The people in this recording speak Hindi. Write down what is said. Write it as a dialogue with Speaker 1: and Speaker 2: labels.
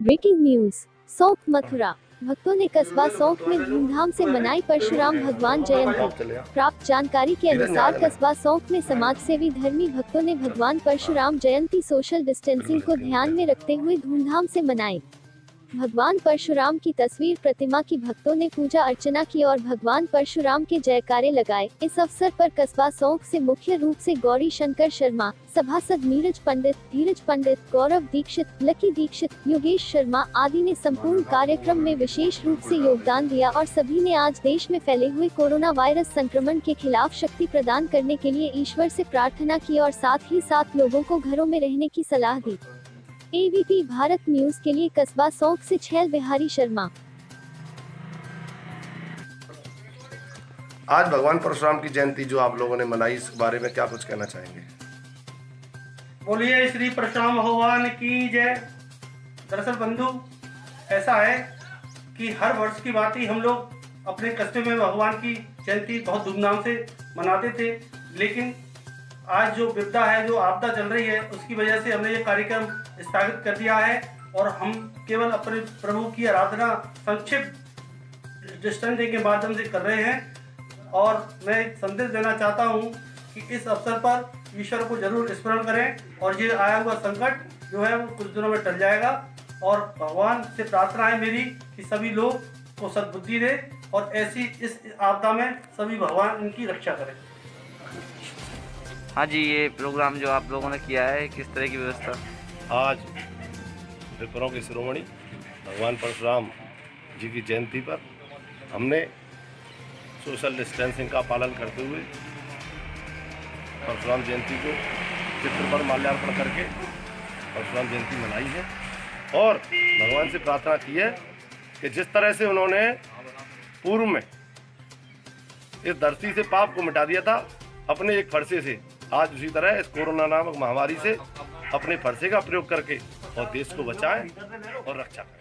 Speaker 1: ब्रेकिंग न्यूज़, सौंप मथुरा। भक्तों ने कस्बा सौंप में धूमधाम से मनाई परशुराम भगवान जयंती। प्राप्त जानकारी के अनुसार कस्बा सौंप में समाज सेवी धर्मी भक्तों ने भगवान परशुराम जयंती सोशल डिस्टेंसिंग को ध्यान में रखते हुए धूमधाम से मनाई। भगवान परशुराम की तस्वीर प्रतिमा की भक्तों ने पूजा अर्चना की और भगवान परशुराम के जयकारे लगाए। इस अवसर पर कस्बा सौंक से मुख्य रूप से गौरी शंकर शर्मा, सभासद नीरज पंडित, धीरज पंडित, गौरव दीक्षित, लकी दीक्षित, योगेश शर्मा आदि ने संपूर्ण कार्यक्रम में विशेष रूप से योगदान दिया और सभी ने आज देश में फैले हुए कोरोना वायरस संक्रमण के खिलाफ शक्ति प्रदान करने के लिए ईश्वर से प्रार्थना की और साथ ही साथ लोगों को घरों में रहने की सलाह दी। एबीपी भारत न्यूज़ के लिए कस्बा सौंक से छैल बिहारी शर्मा।
Speaker 2: आज भगवान परशुराम की जयंती जो आप लोगों ने मनाई इस बारे में क्या कुछ कहना चाहेंगे?
Speaker 3: बोलिए श्री परशुराम भगवान की जय। दरअसल बंधु ऐसा है कि हर वर्ष की बात ही हम लोग अपने कस्बे में भगवान की जयंती बहुत धूमधाम से मनाते थे लेकिन आज जो विपदा है, जो आपदा चल रही है, उसकी वजह से हमने ये कार्यक्रम स्थगित कर दिया है और हम केवल अपने प्रभु की आराधना संक्षिप्त डिस्टेंसिंग के माध्यम से कर रहे हैं। और मैं एक संदेश देना चाहता हूँ कि इस अवसर पर ईश्वर को ज़रूर स्मरण करें और ये आया हुआ संकट जो है वो कुछ दिनों में टल जाएगा। और भगवान से प्रार्थना है मेरी कि सभी लोग को सद्बुद्धि दे और ऐसी इस आपदा में सभी भगवान इनकी रक्षा करें।
Speaker 4: हाँ जी, ये प्रोग्राम जो आप लोगों ने किया है, किस तरह की व्यवस्था?
Speaker 2: आज विप्रों के शिरोमणि, भगवान परशुराम जी की जयंती पर हमने सोशल डिस्टेंसिंग का पालन करते हुए परशुराम जयंती को चित्र पर माल्यार्पण करके परशुराम जयंती मनाई है। और भगवान से प्रार्थना की है कि जिस तरह से उन्होंने पूर्व में इस धरती से पाप को मिटा दिया था, अपने एक फरसे से आज उसी तरह इस कोरोना नामक महामारी से अपने फरसे का प्रयोग करके और देश को बचाएँ और रक्षा करें।